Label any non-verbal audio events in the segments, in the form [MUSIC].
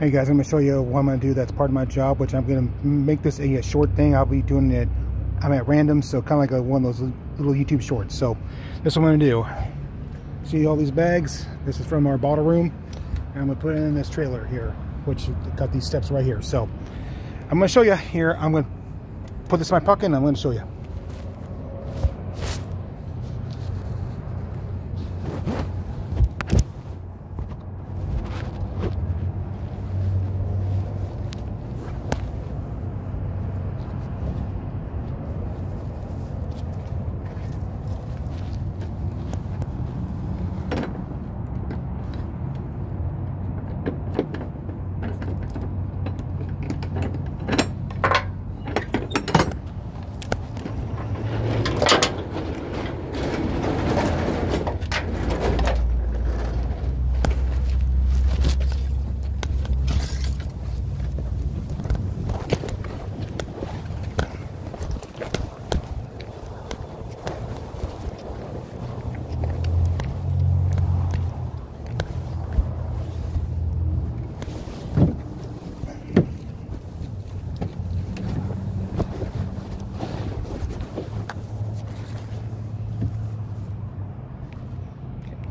Hey guys, I'm going to show you what I'm going to do that's part of my job, which I'm going to make this a, a, short thing. I'll be doing it, I'm at random, so kind of like a, one of those little YouTube shorts. So this is what I'm going to do. See all these bags? This is from our bottle room. And I'm going to put it in this trailer here, which got these steps right here. So I'm going to show you here. I'm going to put this in my pocket and I'm going to show you.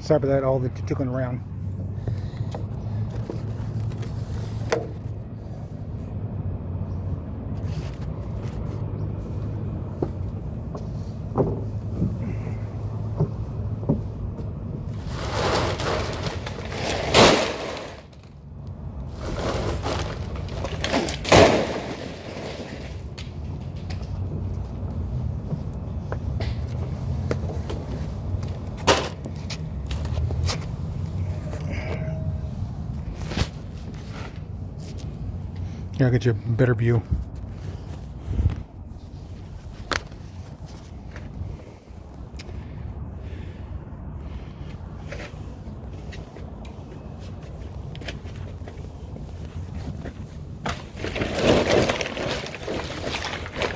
Sorry about that, all the tickling around. Here, I'll get you a better view.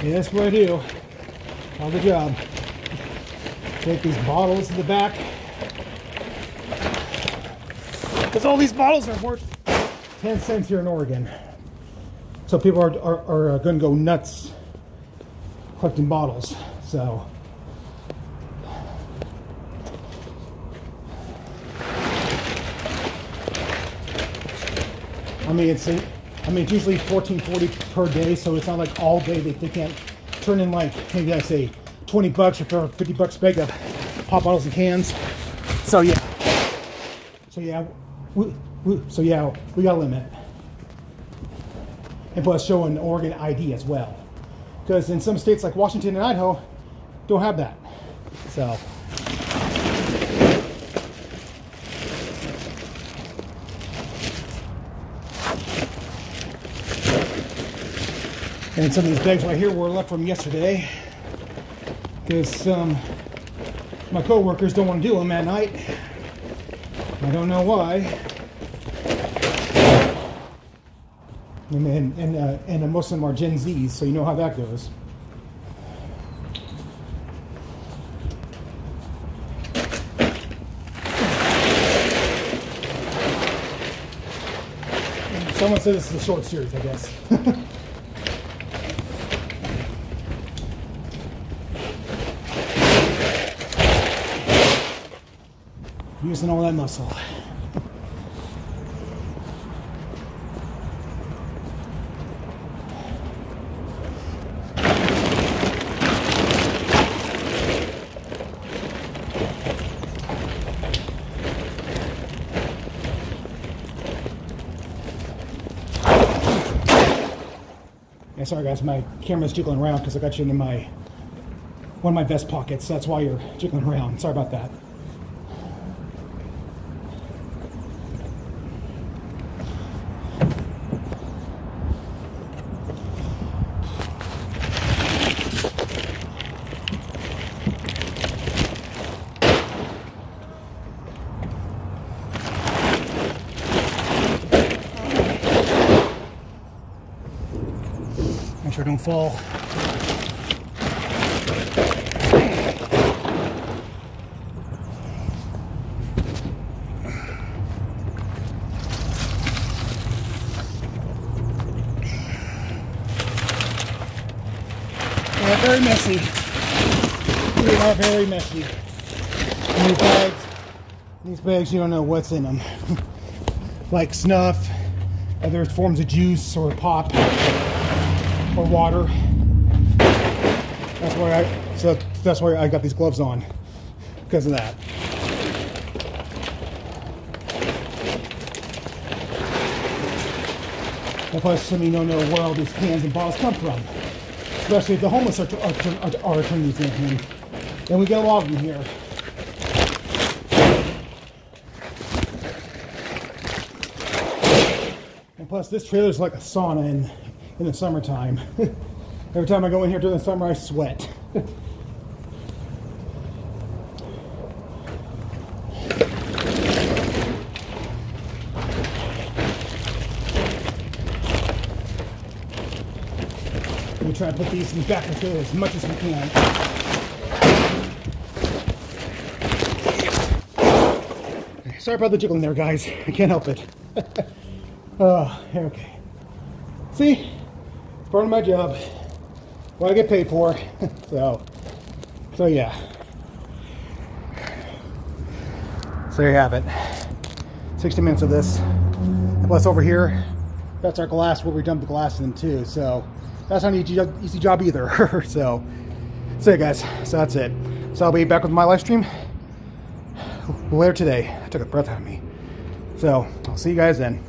That's what I do. All the job. Take these bottles to the back. Because all these bottles are worth 10 cents here in Oregon. So people are, are, are uh, going to go nuts collecting bottles. So. I mean, it's, I mean, it's usually 1440 per day, so it's not like all day they, they can't turn in like, maybe I say 20 bucks or 50 bucks bag of pop bottles and cans. So yeah. So yeah, we, we, so yeah, we got a limit and plus showing Oregon ID as well. Because in some states like Washington and Idaho, don't have that. So. And some of these bags right here were left from yesterday. Because um, my co-workers don't want to do them at night. I don't know why. And and uh, and most of them are Gen Zs, so you know how that goes. Someone said this is a short series, I guess. [LAUGHS] Using all that muscle. Yeah, sorry guys, my camera's jiggling around because I got you into my one of my vest pockets. That's why you're jiggling around. Sorry about that. them fall. They are very messy. They are very messy. And these bags, these bags, you don't know what's in them. [LAUGHS] like snuff, other forms of juice or pop or water. That's why I so that's why I got these gloves on because of that. And plus, some you don't know where all these cans and bottles come from, especially if the homeless are, are, are, are turning these in. And we get a lot of them here. And plus, this trailer is like a sauna in, in the summertime. [LAUGHS] Every time I go in here during the summer, I sweat. [LAUGHS] We try to put these in back trailer as much as we can. Sorry about the jiggling there, guys. I can't help it. oh, [LAUGHS] okay. See, part of my job. What I get paid for. [LAUGHS] so, so yeah. So there you have it. 60 minutes of this. Plus over here, that's our glass where we dump the glass in too. So that's not an easy, easy job either. [LAUGHS] so, so yeah, guys, so that's it. So I'll be back with my live stream later today. I took a breath out of me. So I'll see you guys then.